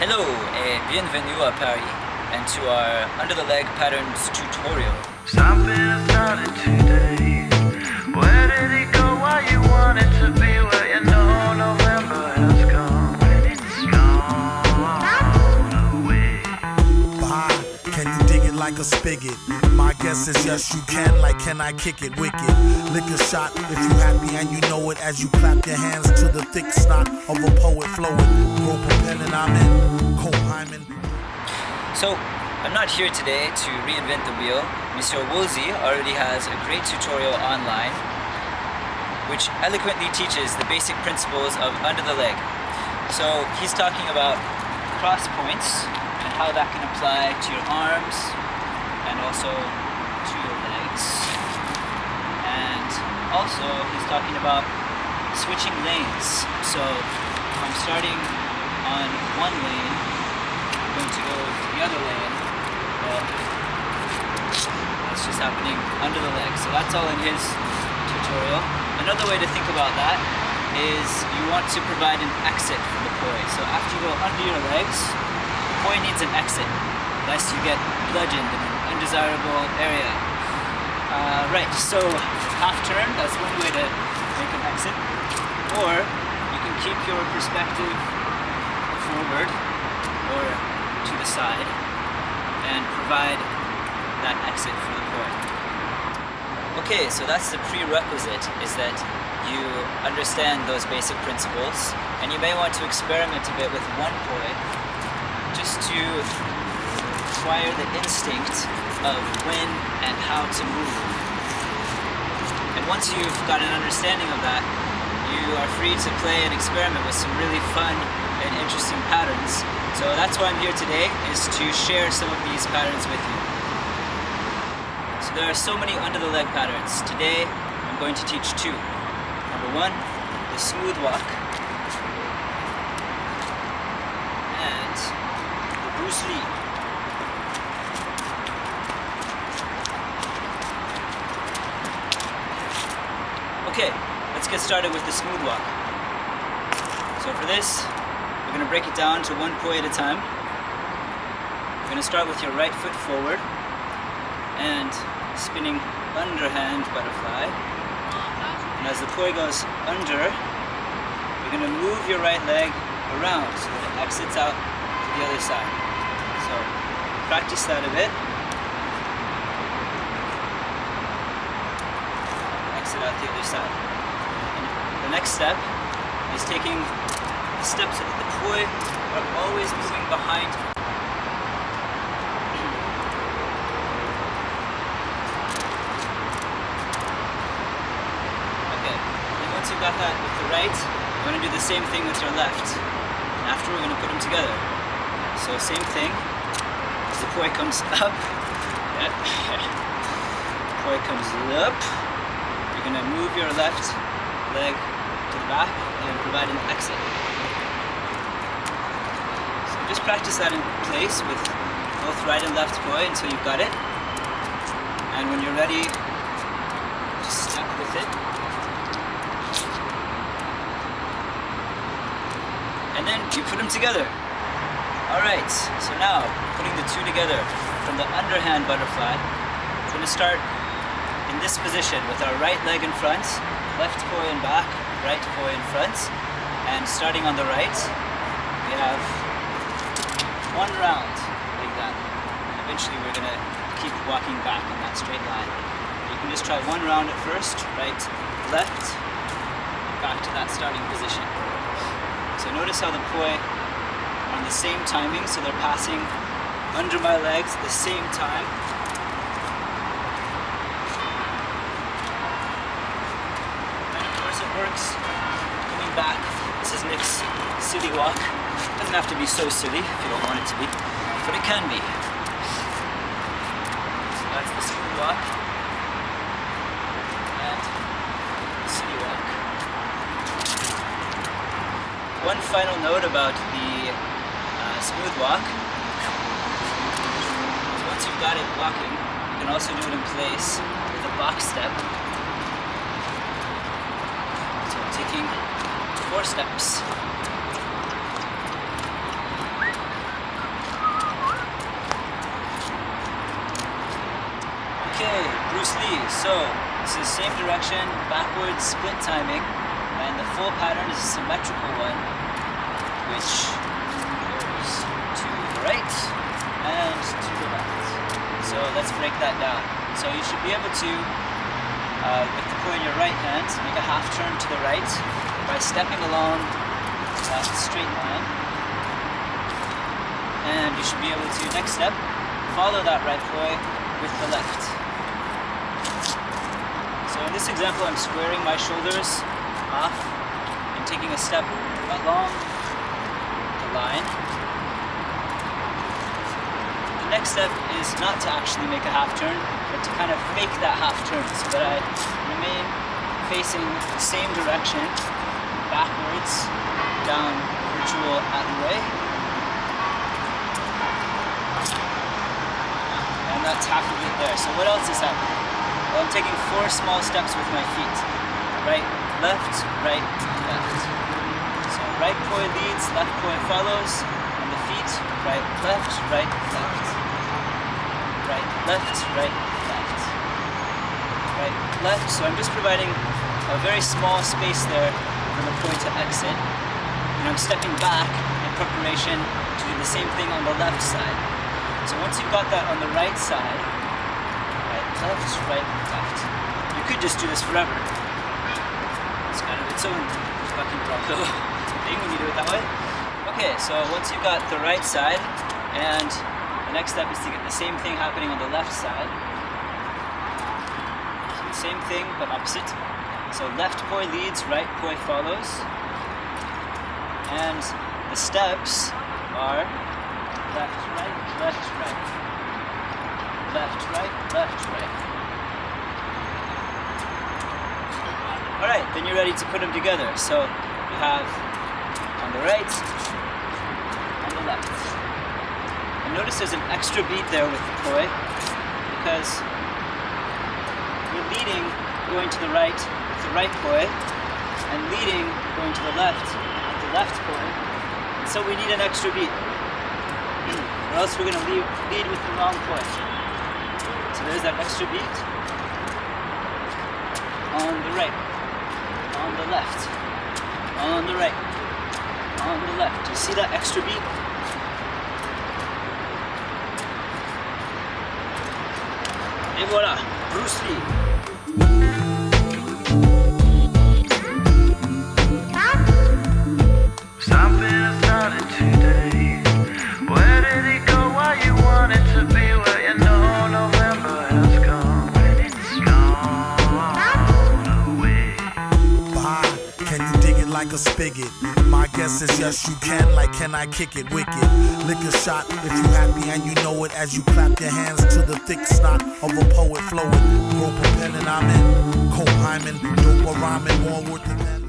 Hello eh, et bienvenue à Paris and to our under the leg patterns tutorial. Something started today. Where did it go? Why you want it to be where you know November has come? It's gone away. Bah, can you dig it like a spigot? Guess is yes, you can. Like, can I kick it wicked? Lick a shot if you happy and you know it as you clap your hands to the thick snot of a poet flowing. Rope pen and I'm in. Cope Hyman. So I'm not here today to reinvent the wheel. Monsieur Woolsey already has a great tutorial online which eloquently teaches the basic principles of under the leg. So he's talking about cross points and how that can apply to your arms and also to your legs. And also he's talking about switching lanes. So I'm starting on one lane, I'm going to go to the other lane. Well, that's just happening under the leg. So that's all in his tutorial. Another way to think about that is you want to provide an exit for the poi. So after you go under your legs, the poi needs an exit, lest you get bludgeoned undesirable area. Uh, right, so half turn, that's one way to make an exit. Or you can keep your perspective forward or to the side and provide that exit for the poi. Okay, so that's the prerequisite, is that you understand those basic principles, and you may want to experiment a bit with one poi, just to acquire the instinct of when and how to move. And once you've got an understanding of that, you are free to play and experiment with some really fun and interesting patterns. So that's why I'm here today, is to share some of these patterns with you. So there are so many under the leg patterns. Today, I'm going to teach two. Number one, the smooth walk. And the Bruce Lee. Okay, let's get started with the smooth walk. So for this, we're going to break it down to one poi at a time. You're going to start with your right foot forward and spinning underhand butterfly. And as the poi goes under, you're going to move your right leg around so that it exits out to the other side. So practice that a bit. Exit out the other side. And the next step is taking the steps of the poi are always moving behind Okay, and once you've got that with the right, you're going to do the same thing with your left. After we're going to put them together. So same thing, as the poi comes up, poi comes up, going to move your left leg to the back and provide an exit. So just practice that in place with both right and left poi until you've got it. And when you're ready, just step with it. And then you put them together. Alright, so now putting the two together from the underhand butterfly, we're going to start in this position with our right leg in front, left poi in back, right poi in front, and starting on the right, we have one round like that. And eventually we're to keep walking back in that straight line. You can just try one round at first, right, left, back to that starting position. So notice how the poi are on the same timing, so they're passing under my legs at the same time. Silly walk. Doesn't have to be so silly if you don't want it to be, but it can be. So that's the smooth walk. And the silly walk. One final note about the uh, smooth walk once you've got it walking, you can also do it in place with a box step. So taking four steps So, this is same direction, backwards, split timing, and the full pattern is a symmetrical one, which goes to the right and to the left. So let's break that down. So you should be able to, uh, with the poi in your right hand, make a half turn to the right by stepping along that straight line. And you should be able to, next step, follow that right poi with the left. So in this example, I'm squaring my shoulders off and taking a step along the line. The next step is not to actually make a half turn, but to kind of fake that half turn so that I remain facing the same direction backwards down ritual alleyway. And that's half of it there. So what else is happening? I'm taking four small steps with my feet. Right, left, right, left. So right poi leads, left poi follows, and the feet, right, left, right, left. Right, left, right, left. Right, left. So I'm just providing a very small space there for the poi to exit. And I'm stepping back in preparation to do the same thing on the left side. So once you've got that on the right side, right, left, right, could just do this forever. It's kind of its own fucking Bronco thing when you do it that way. Okay, so once you've got the right side, and the next step is to get the same thing happening on the left side. So the same thing, but opposite. So left poi leads, right poi follows. And the steps are left, right, left, right. Left, right, left, right. Alright, then you're ready to put them together. So you have on the right, on the left. And notice there's an extra beat there with the poi because you're leading going to the right with the right poi and leading going to the left with the left poi. And so we need an extra beat or else we're going to lead, lead with the wrong poi. So there's that extra beat on the right, on the left, on the right, on the left. Do you see that extra beat? Et voilà, Bruce Lee. Spigot? My guess is yes, you can. Like, can I kick it wicked? Lick a shot if you happy and you know it as you clap your hands to the thick snot of a poet flowing. Rope pen and I'm in. Cope hymen, dope a rhyming, more worth than.